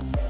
Bye.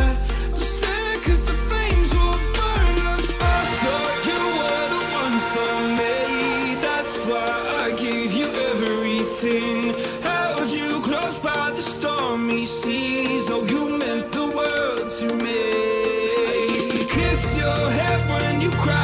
Stormy seas. Oh, you meant the world to me. I used to kiss your head when you cried